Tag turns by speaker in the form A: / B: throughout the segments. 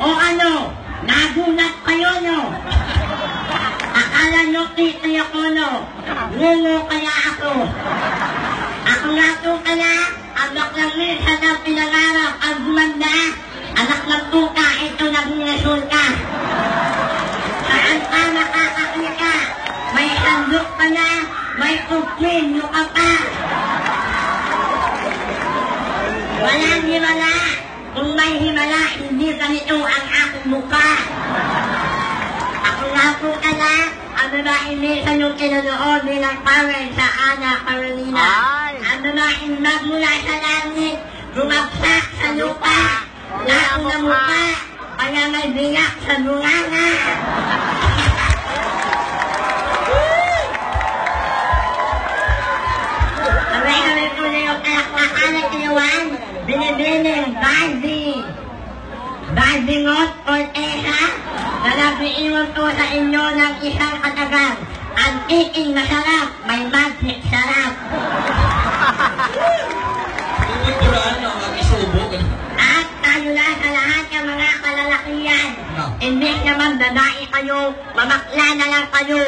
A: O ano? Nagulat kayo, no? Akala nyo kitay ako, no? Ngungo kaya ako. Ako nga po kaya, anak lang minsan ang pinangarap, ang gumanda. Anak ng tuka, ito naging resulta. Saan ka nakakakita? May handok ka na, may kuklinyo ka pa. Walang himala. Kung may himala, hindi ganito ang aking mukha. Ako nga po kala, babaeng minsan yung kinanood nilang Karen sa Ana Carolina.
B: Ay!
A: Ang babaeng magmula sa langit, bumagsak sa lupa. Lahat na mukha, kaya may biyak sa bunganga. Kami-kami po na yung anak na Juan, binibining Barbie. Barbingot Ortega, na nag-iiwan po sa inyo ng isang katagang. Ang tiking masarap, may magic sarap.
C: Kulturaan ang mag-isubo.
A: At tayo na sa lahat ng mga kalalakihan. Imbis naman babae kayo, mamakla na lang kayo.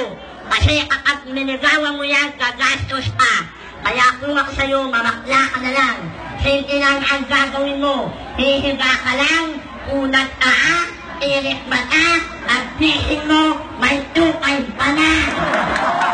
A: Kasi kapag minagawa mo yan, gagastos pa. Kaya kung ako sa'yo, mamakla ka na lang. Simple lang ang gagawin mo. Hihiga ka lang, unat taa, tirik mata, at pising mo, may tukay pa na.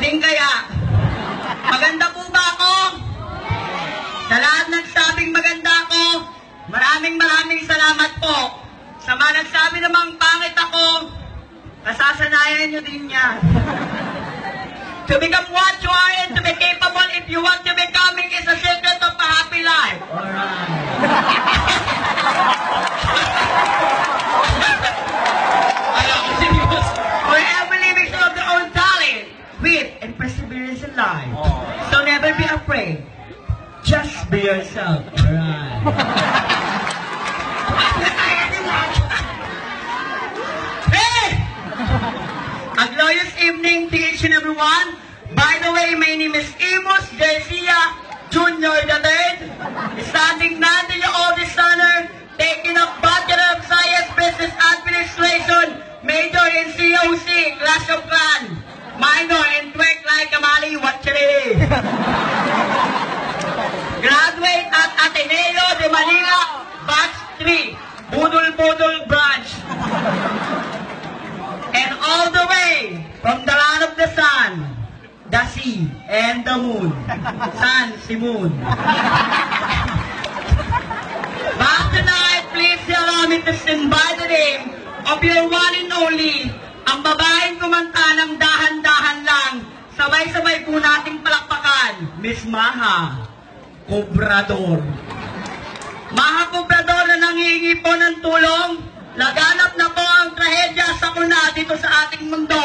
B: Din kaya. Maganda po ba ako? Sa lahat ng sabing maganda ako, maraming maraming salamat po. Sa mga nagsabi namang pangit ako, nasasanayan nyo din yan. To become what you are and to be capable if you want to becoming is a secret of a happy life. And everyone. By the way, my name is Amos Garcia Jr. III. Standing now to your oldest honor, taking up Bachelor of Science Business Administration, Major in COC, Class of Clan, Minor in Twerk Like Kamali Watcheri. Graduate at Ateneo de Manila, Batch 3, Budol Budol Branch. And all the way from the sea, and the moon. Sun, si moon. But tonight, please allow me to sing by the name of your one and only, ang babaeng kumanta ng dahan-dahan lang, sabay-sabay po nating palakpakan, Miss Maha Cobrador. Maha Cobrador na nangihingi po ng tulong, laganap na po ang trahedya sa kuna dito sa ating mundo.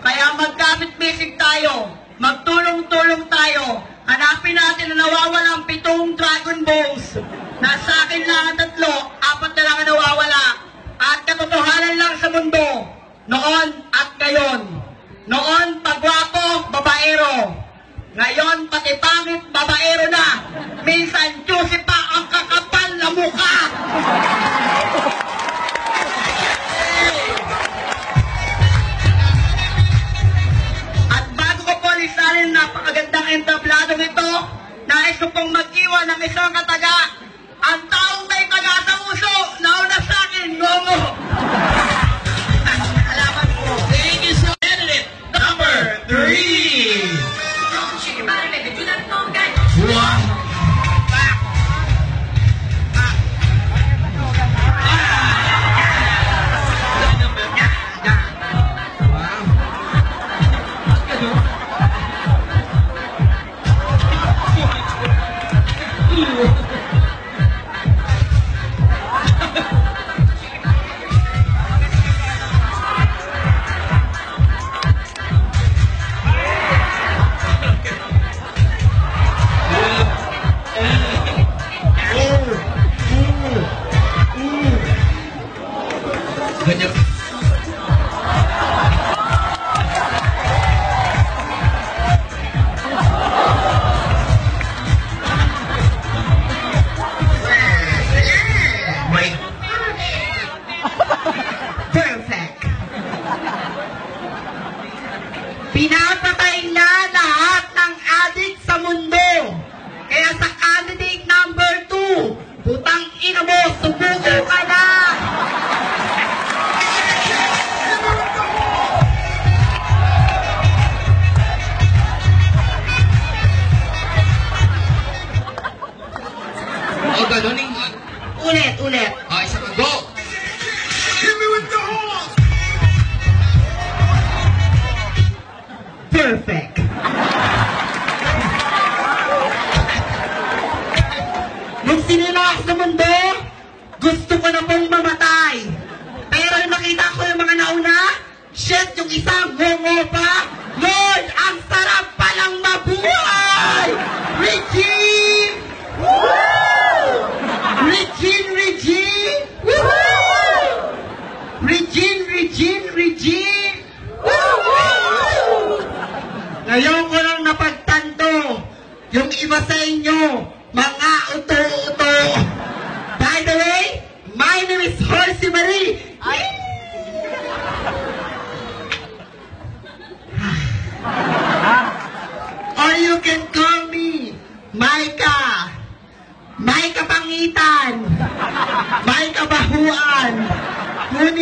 B: Kaya magkapit bis
D: tayo. Magtulong-tulong tayo. Hanapin natin na nawawalang pitong Dragon Balls. Nasa akin lang ang tatlo, apat na lang ang nawawala. At katotohanan lang sa mundo, noon at ngayon. Noon, pagwapo, babaero. Ngayon, pati pangit, babaero na. Minsan, juicy pa ang kakapal na mukha. Napakagandang entabladong ito, nais ko pong mag-iwan ng isang kataga. Ang taong may taga sa uso, nauna sa akin, ngongo. Salamat po.
C: Thank you so Candidate number three.
D: Putang ina mo, subuko ka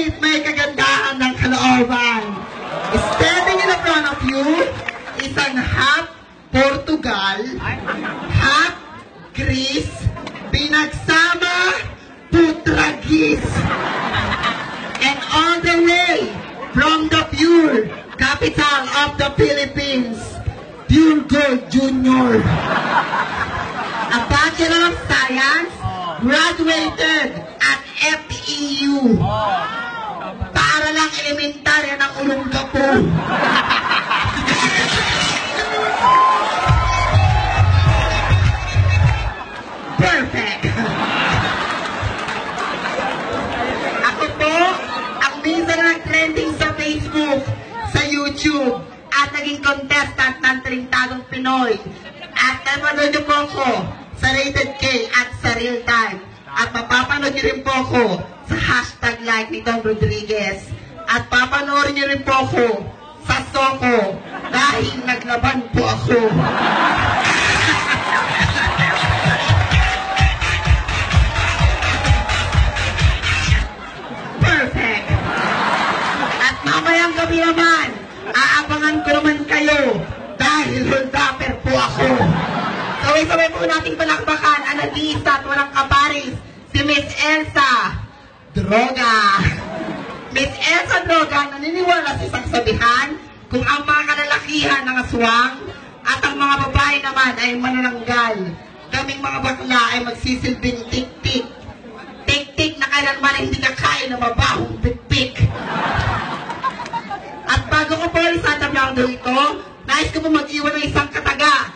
D: Ngunit may kagandahan ng kalooban. Standing in front of you is an half Portugal, half Greece, pinagsama Putragis. And all the way from the pure capital of the Philippines, Gold Junior. A Bachelor of Science, graduated at FEU. Lang elementarya ng ulong kapo. Perfect! Ako po, ang minsan na trending sa Facebook, sa YouTube, at naging contestant ng Trintadong Pinoy. At napanood niyo po ako sa Rated K at sa Real Time. At mapapanood niyo rin po ako sa hashtag like ni Don Rodriguez. At papanoorin niyo rin po ako sa Soko dahil naglaban po ako. Perfect! At mamayang gabi naman, aabangan ko naman kayo dahil holdapper po ako. Sabay-sabay po nating palakpakan ang nag-iisa at walang kaparis, si Miss Elsa Droga. Miss Elsa Droga naniniwala sa isang sabihan kung ang mga kalalakihan ng aswang at ang mga babae naman ay manananggal. Kaming mga bakla ay magsisilbing tik-tik. Tik-tik na kailanman hindi kakain ng mabahong pikpik. At bago ko po sa tablado ito, nais nais ko po mag-iwan ng isang kataga.